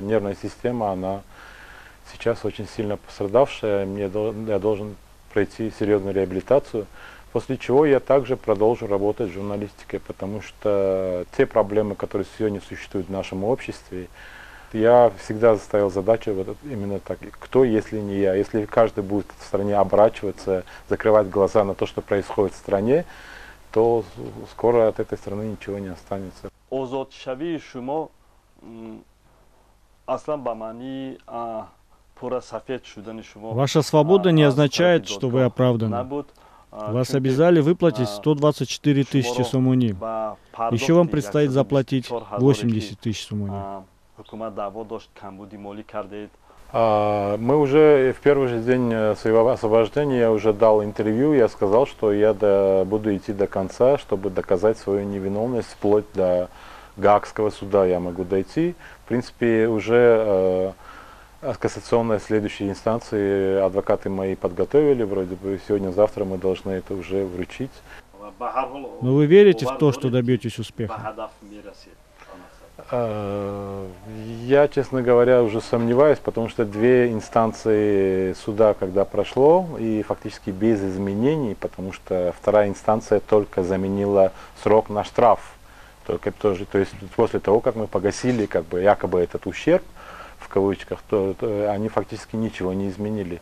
нервная система, она сейчас очень сильно пострадавшая, мне, я должен пройти серьезную реабилитацию, после чего я также продолжу работать в журналистике, потому что те проблемы, которые сегодня существуют в нашем обществе, я всегда заставил задачу вот именно так, кто, если не я. Если каждый будет в стране оборачиваться, закрывать глаза на то, что происходит в стране, то скоро от этой страны ничего не останется. Ваша свобода не означает, что вы оправданы. Вас обязали выплатить 124 тысячи сумуни. Еще вам предстоит заплатить 80 тысяч сумуни. Мы уже в первый же день своего освобождения я уже дал интервью, я сказал, что я до, буду идти до конца, чтобы доказать свою невиновность, вплоть до Гаагского суда я могу дойти. В принципе, уже э, кассационной следующей инстанции адвокаты мои подготовили, вроде бы сегодня-завтра мы должны это уже вручить. Но вы верите в то, что добьетесь успеха? Э, я, честно говоря, уже сомневаюсь, потому что две инстанции суда, когда прошло, и фактически без изменений, потому что вторая инстанция только заменила срок на штраф. Только тоже, то есть после того, как мы погасили как бы якобы этот ущерб, в кавычках, то, то они фактически ничего не изменили.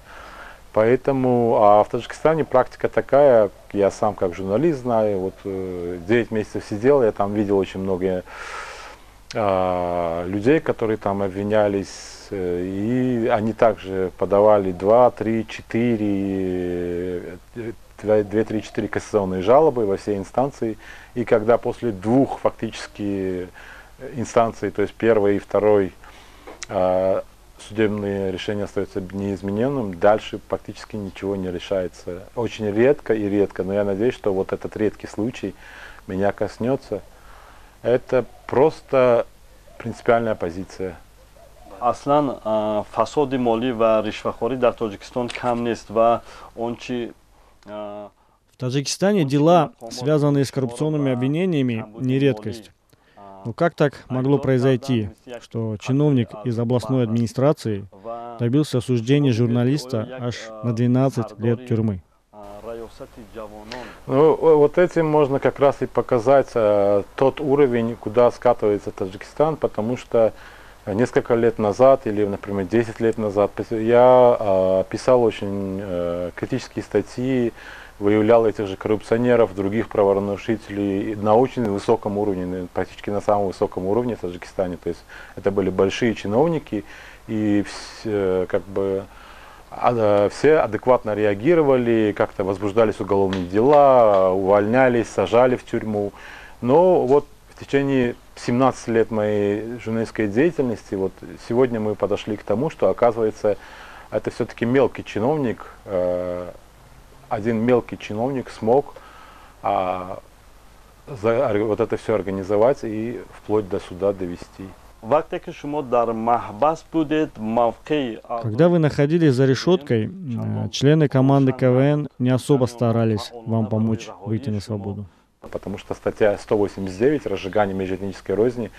Поэтому, а в Таджикистане практика такая, я сам как журналист знаю, вот 9 э, месяцев сидел, я там видел очень много а, людей, которые там обвинялись, э, и они также подавали 2, 3, 4, 2, 3, 4 кассационные жалобы во все инстанции. И когда после двух фактически инстанций, то есть первой и второй, а, судебные решения остаются неизмененным, дальше практически ничего не решается. Очень редко и редко, но я надеюсь, что вот этот редкий случай меня коснется – это просто принципиальная позиция. аслан фасоди молӣ ва ришвахорӣ дар кам нест ва он чи в Таджикистане дела, связанные с коррупционными обвинениями, не редкость. Но как так могло произойти, что чиновник из областной администрации добился осуждения журналиста аж на 12 лет тюрьмы? Ну, вот этим можно как раз и показать э, тот уровень, куда скатывается Таджикистан, потому что несколько лет назад, или, например, 10 лет назад, я э, писал очень э, критические статьи, выявлял этих же коррупционеров, других правонарушителей на очень высоком уровне, практически на самом высоком уровне в Таджикистане. То есть это были большие чиновники, и все, как бы а, все адекватно реагировали, как-то возбуждались уголовные дела, увольнялись, сажали в тюрьму. Но вот в течение 17 лет моей журналистской деятельности, вот сегодня мы подошли к тому, что оказывается, это все-таки мелкий чиновник, э, один мелкий чиновник смог а, вот это все организовать и вплоть до суда довести. Когда вы находились за решеткой, э, члены команды КВН не особо старались вам помочь выйти на свободу. Потому что статья 189 «Разжигание межэтнической розни»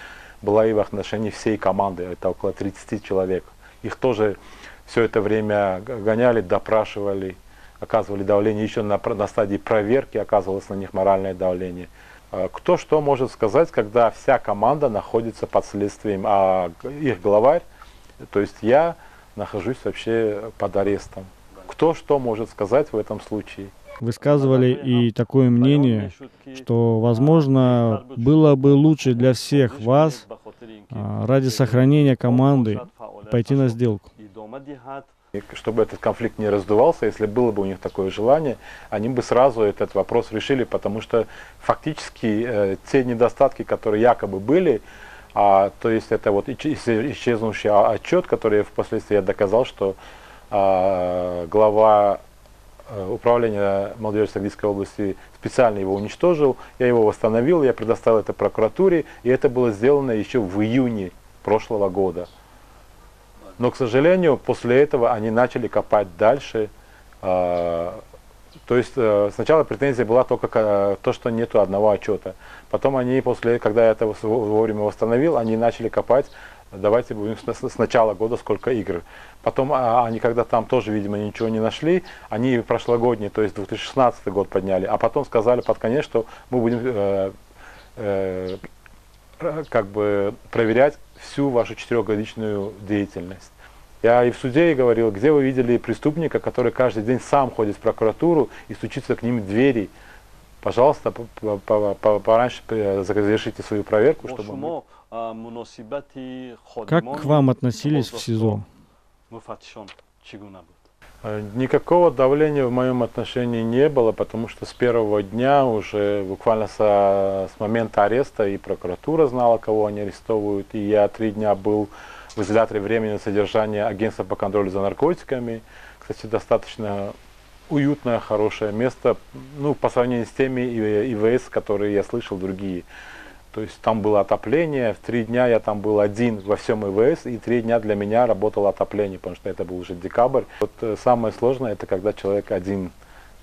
была и в отношении всей команды, это около 30 человек. Их тоже все это время гоняли, допрашивали, оказывали давление еще на, на стадии проверки, оказывалось на них моральное давление. Э, кто что может сказать, когда вся команда находится под следствием, а их главарь, то есть я, нахожусь вообще под арестом. Кто что может сказать в этом случае? Высказывали и такое мнение, что, возможно, было бы лучше для всех вас а, ради сохранения команды пойти на сделку. чтобы этот конфликт не раздувался, если было бы у них такое желание, они бы сразу этот вопрос решили, потому что фактически э, те недостатки, которые якобы были, а, то есть это вот исчезнувший отчет, который впоследствии я доказал, что а, глава э, управления молодежи Сагдийской области специально его уничтожил, я его восстановил, я предоставил это прокуратуре, и это было сделано еще в июне прошлого года. Но, к сожалению, после этого они начали копать дальше. А, то есть э, сначала претензия была только то, что нету одного отчета. Потом они после, когда я это вовремя восстановил, они начали копать давайте будем с, с начала года сколько игр. Потом а, они когда там тоже, видимо, ничего не нашли, они прошлогодние, то есть 2016 год подняли, а потом сказали под конец, что мы будем э, э, как бы проверять всю вашу четырехгодичную деятельность. Я и в суде говорил, где вы видели преступника, который каждый день сам ходит в прокуратуру и стучится к ним в двери. Пожалуйста, пораньше завершите свою проверку, чтобы мы... Как к вам относились в СИЗО? Э, никакого давления в моем отношении не было, потому что с первого дня уже буквально со, с момента ареста и прокуратура знала, кого они арестовывают, и я три дня был в изоляторе временного содержания агентства по контролю за наркотиками. Кстати, достаточно уютное, хорошее место, ну, по сравнению с теми ИВС, которые я слышал другие. То есть там было отопление, в три дня я там был один во всем ИВС, и три дня для меня работало отопление, потому что это был уже декабрь. Вот э, самое сложное это когда человек один,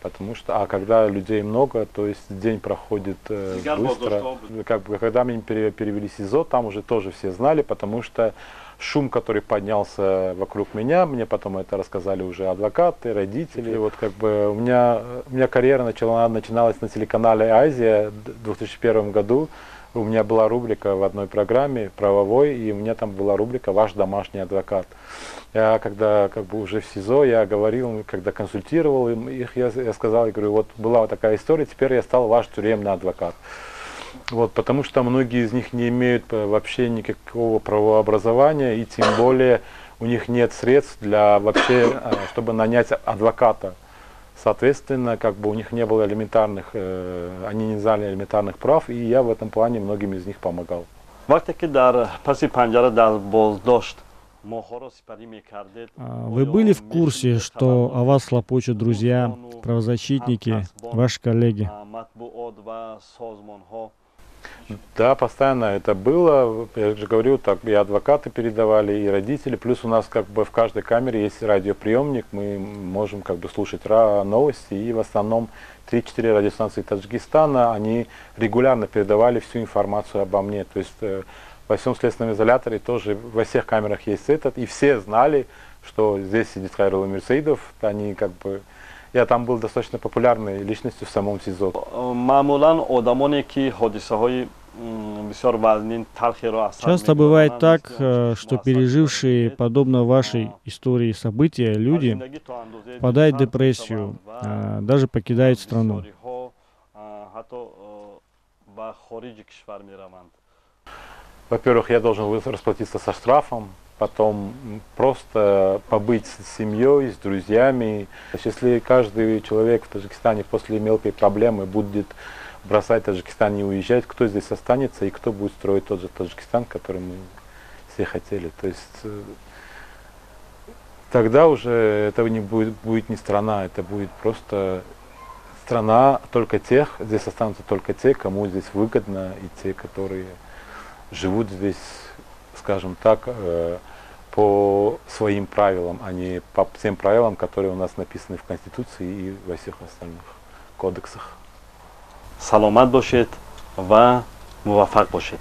потому что, а когда людей много, то есть день проходит э, быстро. Как бы, когда меня перевели в СИЗО, там уже тоже все знали, потому что шум, который поднялся вокруг меня, мне потом это рассказали уже адвокаты, родители. И вот как бы у меня, у меня карьера начала, начиналась на телеканале «Азия» в 2001 году у меня была рубрика в одной программе правовой, и у меня там была рубрика «Ваш домашний адвокат». Я когда как бы уже в СИЗО, я говорил, когда консультировал их, я, я сказал, я говорю, вот была такая история, теперь я стал ваш тюремный адвокат. Вот, потому что многие из них не имеют э, вообще никакого правообразования, и тем более у них нет средств для вообще, э, чтобы нанять адвоката. Соответственно, как бы у них не было элементарных, э, они не знали элементарных прав, и я в этом плане многим из них помогал. Вы были в курсе, что о вас хлопочут друзья, правозащитники, ваши коллеги? Да, постоянно это было. Я же говорю, так и адвокаты передавали, и родители. Плюс у нас как бы в каждой камере есть радиоприемник. Мы можем как бы слушать новости. И в основном 3-4 радиостанции Таджикистана, они регулярно передавали всю информацию обо мне. То есть э, во всем следственном изоляторе тоже во всех камерах есть этот. И все знали, что здесь сидит Хайрул Мирсейдов. Они как бы я там был достаточно популярной личностью в самом СИЗО. Часто бывает так, э, что пережившие, подобно вашей истории события, люди впадают в депрессию, э, даже покидают страну. Во-первых, я должен расплатиться со штрафом, потом просто побыть с семьей, с друзьями. Если каждый человек в Таджикистане после мелкой проблемы будет бросать Таджикистан и уезжать, кто здесь останется и кто будет строить тот же Таджикистан, который мы все хотели. То есть э, тогда уже это не будет, будет не страна, это будет просто страна только тех, здесь останутся только те, кому здесь выгодно, и те, которые живут здесь, скажем так, э, по своим правилам, а не по тем правилам, которые у нас написаны в Конституции и во всех остальных кодексах. саломат бошед ва муваффақ бошед